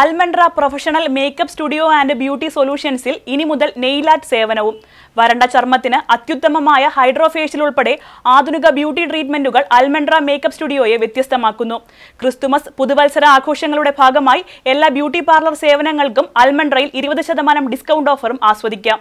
Almendra professional makeup studio and beauty സൊല്യൂഷൻസിൽ ഇനി മുതൽ നെയിലാറ്റ് സേവനവും. വരണ്ട ചർമ്മത്തിന് അത്യുത്തമമായ ഹൈഡ്രോഫേഷ്യൽ ഉൾപ്പെടെ ആധുനിക ബ്യൂട്ടി ട്രീറ്റ്മെന്റുകൾ അൽമൻഡ്ര മേക്കപ്പ് സ്റ്റുഡിയോയെ വ്യത്യസ്തമാക്കുന്നു. ക്രിസ്തുമസ് പുതുവത്സര ആഘോഷങ്ങളുടെ ഭാഗമായി എല്ലാ ബ്യൂട്ടി പാർലർ സേവനങ്ങൾക്കും അൽമൻഡ്രയിൽ ഇരുപത് ശതമാനം ഡിസ്കൗണ്ട് ഓഫറും ആസ്വദിക്കാം.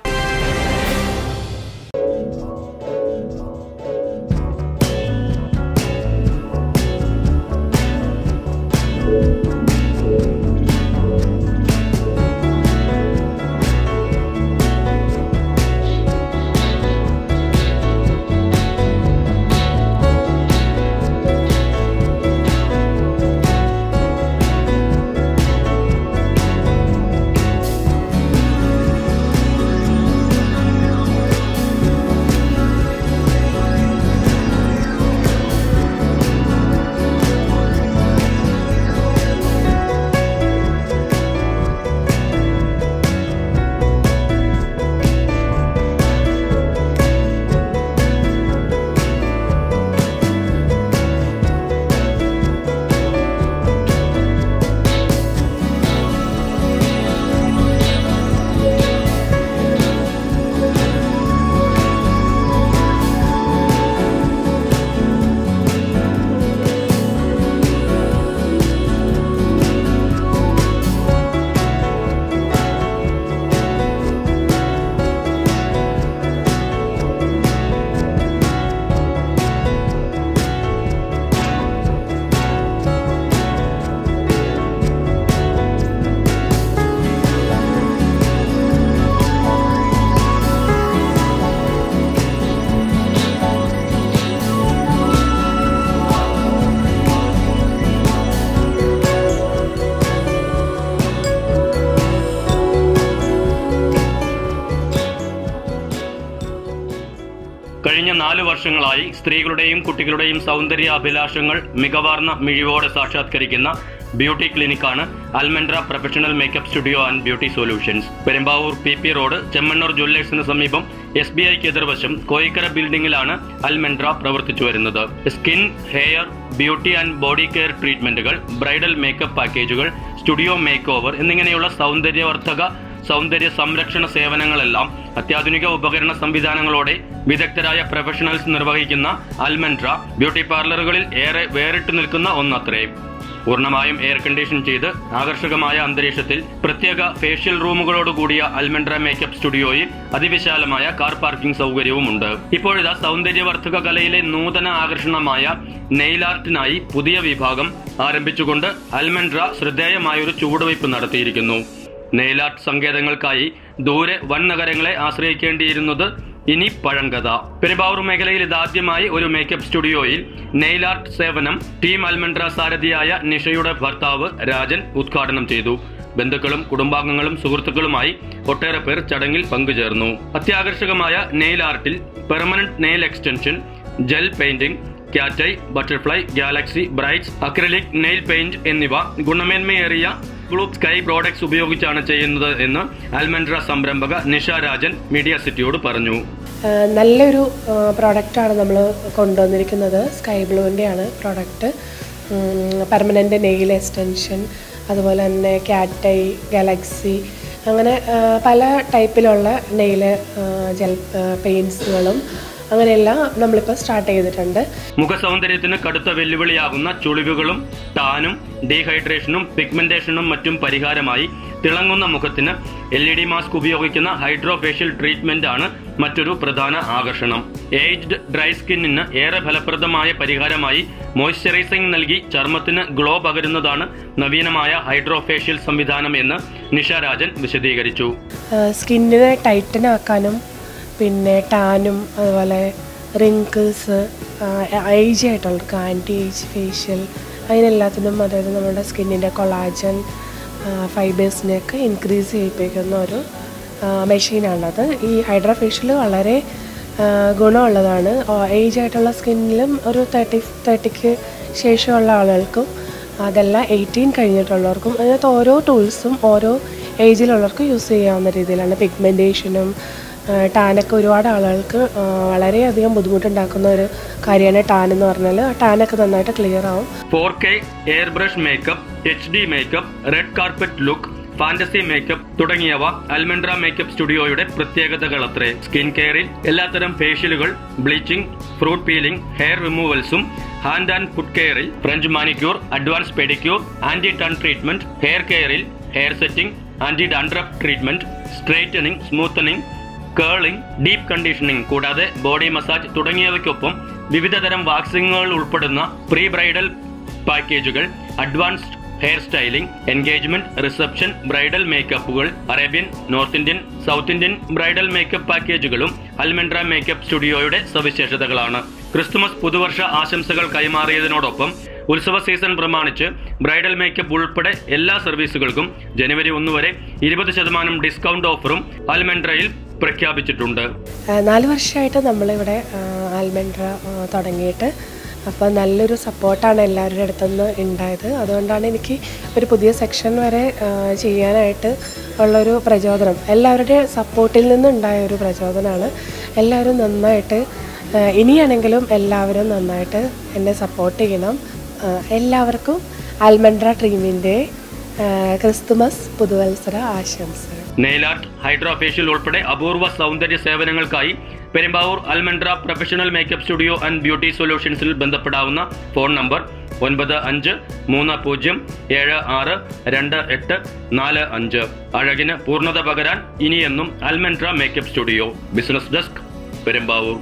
കഴിഞ്ഞ നാല് വർഷങ്ങളായി സ്ത്രീകളുടെയും കുട്ടികളുടെയും സൗന്ദര്യ അഭിലാഷങ്ങൾ മികവാർന്ന മിഴിവോടെ സാക്ഷാത്കരിക്കുന്ന beauty ക്ലിനിക്കാണ് Almendra professional makeup studio and beauty solutions. Perumbavoor P P road Chemmanur ജ്വല്ലേഴ്സിന് സമീപം എസ് ബി ഐക്ക് എതിർവശം കോയിക്കര ബിൽഡിംഗിലാണ് അൽമൻഡ്ര പ്രവർത്തിച്ചു വരുന്നത്. Skin hair beauty and body care ട്രീറ്റ്മെന്റുകൾ bridal makeup പാക്കേജുകൾ സ്റ്റുഡിയോ മേക്ക് ഓവർ എന്നിങ്ങനെയുള്ള സൗന്ദര്യവർദ്ധക സൗന്ദര്യ സംരക്ഷണ സേവനങ്ങളെല്ലാം അത്യാധുനിക ഉപകരണ സംവിധാനങ്ങളോടെ വിദഗ്ധരായ പ്രൊഫഷണൽസ് നിർവഹിക്കുന്ന അൽമൻട്ര ബ്യൂട്ടി പാർലറുകളിൽ ഏറെ വേറിട്ട് നിൽക്കുന്ന ഒന്നത്രേ പൂർണമായും എയർ കണ്ടീഷൻ ചെയ്ത് ആകർഷകമായ അന്തരീക്ഷത്തിൽ പ്രത്യേക ഫേഷ്യൽ റൂമുകളോട് കൂടിയ അൽമൻഡ്ര മേക്കപ്പ് സ്റ്റുഡിയോയിൽ അതിവിശാലമായ കാർ പാർക്കിംഗ് സൗകര്യവുമുണ്ട്. ഇപ്പോഴിതാ സൗന്ദര്യവർദ്ധക കലയിലെ നൂതന ആകർഷണമായ നെയിൽ ആർട്ടിനായി പുതിയ വിഭാഗം ആരംഭിച്ചുകൊണ്ട് അൽമൻഡ്ര ശ്രദ്ധേയമായൊരു ചുവടുവയ്പ് നടത്തിയിരിക്കുന്നു. നെയിലാർട്ട് സങ്കേതങ്ങൾക്കായി ദൂരെ വൻ നഗരങ്ങളെ ആശ്രയിക്കേണ്ടിയിരുന്നത് ഇനി പഴങ്കഥ. പെരുമ്പാവൂർ മേഖലയിൽ ഇതാദ്യമായി ഒരു മേക്കപ്പ് സ്റ്റുഡിയോയിൽ നെയിലാർട്ട് സേവനം ടീം അൽമൻഡ്ര സാരഥിയായ നിഷയുടെ ഭർത്താവ് രാജൻ ഉദ്ഘാടനം ചെയ്തു. ബന്ധുക്കളും കുടുംബാംഗങ്ങളും സുഹൃത്തുക്കളുമായി ഒട്ടേറെ പേർ ചടങ്ങിൽ പങ്കുചേർന്നു. അത്യാകർഷകമായ nail ആർട്ടിൽ permanent nail extension gel painting cat eye butterfly galaxy brights acrylic nail paint എന്നിവ ഗുണമേന്മയേറിയ ഗ്ലൂ സ്കൈ പ്രോഡക്ട്സ് ഉപയോഗിച്ചാണ് ചെയ്യുന്നത് എന്ന് അൽമൻഡ്ര സംരംഭക നിഷ രാജൻ മീഡിയ സിറ്റിയോട് പറഞ്ഞു. നല്ലൊരു പ്രോഡക്റ്റാണ് നമ്മൾ കൊണ്ടുവന്നിരിക്കുന്നത്. സ്കൈ ബ്ലൂവിന്റെയാണ് പ്രോഡക്റ്റ് പെർമനന്റ് നെയിൽ എക്സ്റ്റൻഷൻ അതുപോലെ തന്നെ ക്യാറ്റൈ ഗാലക്സി അങ്ങനെ പല ടൈപ്പിലുള്ള നെയിൽ ജെൽ പെയിൻസുകളും അങ്ങനെയെല്ലാം നമ്മളിപ്പോൾ സ്റ്റാർട്ട് ചെയ്തിട്ടുണ്ട്. മുഖസൗന്ദര്യത്തിന് കടുത്ത വെല്ലുവിളിയാകുന്ന ചുളിവുകളും ടാനും ഡീഹൈഡ്രേഷനും പിഗ്മെന്റേഷനും മറ്റും പരിഹാരമായി തിളങ്ങുന്ന മുഖത്തിന് എൽ ഇ ഡി മാസ്ക് ഉപയോഗിക്കുന്ന ഹൈഡ്രോഫേഷ്യൽ ട്രീറ്റ്മെന്റ് ആണ് മറ്റൊരു പ്രധാന ആകർഷണം. ഏജ്ഡ് ഡ്രൈ സ്കിന്നിന് ഏറെ ഫലപ്രദമായ പരിഹാരമായി മോയ്സ്ചറൈസിംഗ് നൽകി ചർമ്മത്തിന് ഗ്ലോ പകരുന്നതാണ് നവീനമായ ഹൈഡ്രോഫേഷ്യൽ സംവിധാനം എന്ന് നിഷാരാജൻ വിശദീകരിച്ചു. സ്കിന്നിനെ ടൈറ്റൻ ആക്കാനും പിന്നെ ടാനും അതുപോലെ റിങ്കിൾസ് ഏജ് ആയിട്ടുള്ളവർക്ക് ആന്റി ഏജ് ഫേഷ്യൽ അതിനെല്ലാത്തിനും അതായത് നമ്മുടെ സ്കിന്നിന്റെ കൊളാജൻ ഫൈബേഴ്സിനെയൊക്കെ ഇൻക്രീസ് ചെയ്യിപ്പിക്കുന്ന ഒരു മെഷീനാണത് ഈ ഹൈഡ്രാ ഫേഷ്യൽ വളരെ ഗുണമുള്ളതാണ്. ഏജ് ആയിട്ടുള്ള സ്കിന്നിലും ഒരു തേർട്ടി തേർട്ടിക്ക് ശേഷമുള്ള ആളുകൾക്കും അതല്ല എയ്റ്റീൻ കഴിഞ്ഞിട്ടുള്ളവർക്കും അതിനകത്ത് ഓരോ ടൂൾസും ഓരോ ഏജിലുള്ളവർക്ക് യൂസ് ചെയ്യാവുന്ന രീതിയിലാണ്. പിഗ്മെന്റേഷനും ടാനൊക്കെ ഒരുപാട് ആളുകൾക്ക് വളരെയധികം ബുദ്ധിമുട്ടുണ്ടാക്കുന്ന ഒരു കാര്യമാണ് ടാൻ എന്ന് പറഞ്ഞാൽ ആ ടാനൊക്കെ നന്നായിട്ട് ക്ലിയർ ആവും. Four K airbrush makeup H D makeup red carpet look fantasy makeup തുടങ്ങിയവ അൽമെൻഡ്ര മേക്കപ്പ് സ്റ്റുഡിയോയുടെ പ്രത്യേകതകൾ അത്രേ. സ്കിൻ കെയറിൽ എല്ലാത്തരം ഫേഷ്യലുകൾ ബ്ലീച്ചിംഗ് ഫ്രൂട്ട് പീലിംഗ് ഹെയർ റിമൂവൽസും ഹാൻഡ് ആൻഡ് ഫുഡ് കെയറിൽ French manicure advance pedicure anti tan treatment hair കെയറിൽ hair setting anti dandruff treatment straightening smoothening curling deep conditioning കൂടാതെ ബോഡി മസാജ് തുടങ്ങിയവയ്ക്കൊപ്പം വിവിധതരം വാക്സിങ്ങുകൾ ഉൾപ്പെടുന്ന പ്രീ ബ്രൈഡൽ പാക്കേജുകൾ advanced hair styling engagement reception bridal മേക്കപ്പുകൾ Arabian north Indian south Indian bridal makeup പാക്കേജുകളും അൽമെൻഡ്ര makeup സ്റ്റുഡിയോയുടെ സവിശേഷതകളാണ്. Christmas പുതുവർഷ ആശംസകൾ കൈമാറിയതിനോടൊപ്പം ഉത്സവ സീസൺ പ്രമാണിച്ച് ബ്രൈഡൽ മേക്കപ്പ് ഉൾപ്പെടെ എല്ലാ സർവീസുകൾക്കും ജനുവരി ഒന്ന് വരെ ഇരുപത് ശതമാനം ഡിസ്കൗണ്ട് ഓഫറും അൽമെൻഡ്രയിൽ പ്രഖ്യാപിച്ചിട്ടുണ്ട്. നാല് വർഷമായിട്ട് നമ്മളിവിടെ ആൽമൻഡ്ര തുടങ്ങിയിട്ട്. അപ്പോൾ നല്ലൊരു സപ്പോർട്ടാണ് എല്ലാവരുടെ അടുത്തുനിന്ന് ഉണ്ടായത്. അതുകൊണ്ടാണ് എനിക്ക് ഒരു പുതിയ സെക്ഷൻ വരെ ചെയ്യാനായിട്ട് ഉള്ളൊരു പ്രചോദനം. എല്ലാവരുടെയും സപ്പോർട്ടിൽ നിന്നുണ്ടായ ഒരു പ്രചോദനമാണ് എല്ലാവരും നന്നായിട്ട് ഇനിയാണെങ്കിലും എല്ലാവരും നന്നായിട്ട് എന്നെ സപ്പോർട്ട് ചെയ്യണം. എല്ലാവർക്കും ആൽമൻഡ്ര ട്രീമിന്റെ ക്രിസ്തുമസ് പുതുവത്സര ആശംസകൾ. നെയിൽ ആർട്ട് ഹൈഡ്രാ ഫേഷ്യൽ ഉൾപ്പെടെ അപൂർവ സൗന്ദര്യ സേവനങ്ങൾക്കായി Perumbavoor Almandra professional makeup studio and beauty സൊല്യൂഷൻസിൽ ബന്ധപ്പെടാവുന്ന ഫോൺ നമ്പർ ഒൻപത് അഞ്ച് മൂന്ന് പൂജ്യം ഏഴ് ആറ് രണ്ട് എട്ട് നാല് അഞ്ച്. അഴകിന് പൂർണത പകരാൻ ഇനിയെന്നും Almendra makeup studio. Business desk Perumbavoor.